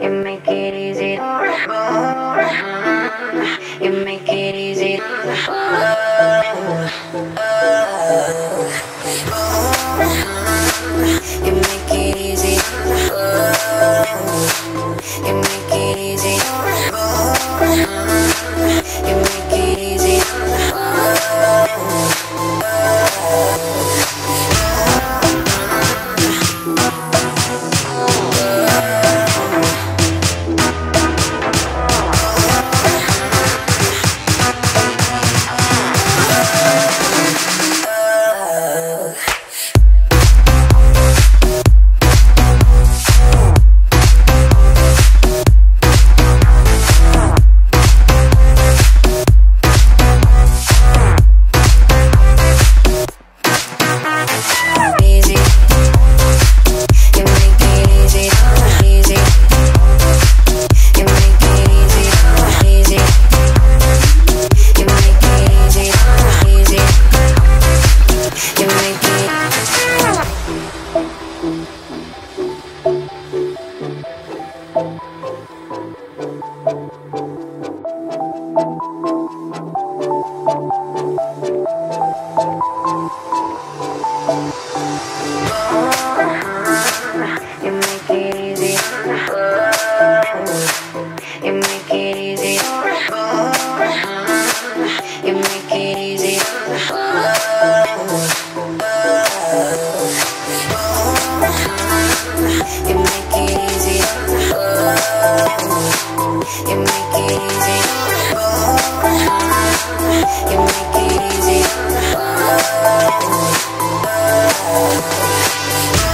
You make it easy. You make it easy. Oh, oh, oh. Thank you. Bye.